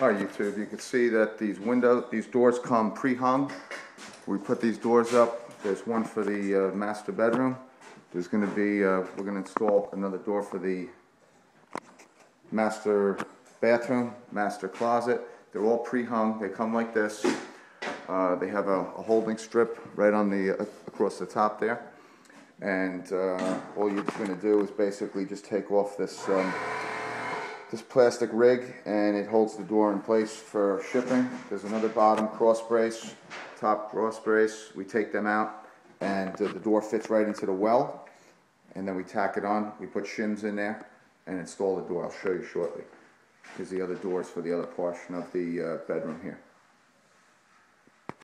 Right, YouTube, you can see that these windows, these doors come pre-hung. We put these doors up. There's one for the uh, master bedroom. There's gonna be, uh, we're gonna install another door for the master bathroom, master closet. They're all pre-hung. They come like this. Uh, They have a a holding strip right on the, uh, across the top there. And uh, all you're gonna do is basically just take off this, um, this plastic rig and it holds the door in place for shipping. There's another bottom cross brace, top cross brace. We take them out and uh, the door fits right into the well. And then we tack it on, we put shims in there and install the door. I'll show you shortly. Here's the other doors for the other portion of the uh, bedroom here.